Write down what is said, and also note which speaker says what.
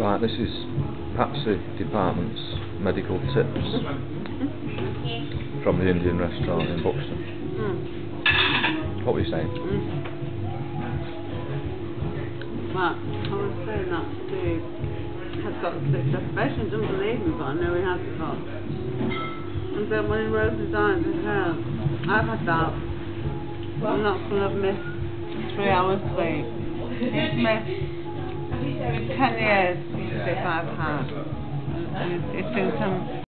Speaker 1: Right, this is Patsy Department's medical tips from the Indian restaurant in Buxton.
Speaker 2: Mm.
Speaker 1: What were you saying?
Speaker 2: Mm. But I was saying that Steve has got six deprivation. He doesn't believe me, but I know he has got. And then when he rose his eyes and hair, I've had that. I'm not full of missed three hours sleep. He's missed ten years since I've had. And he's, he's doing some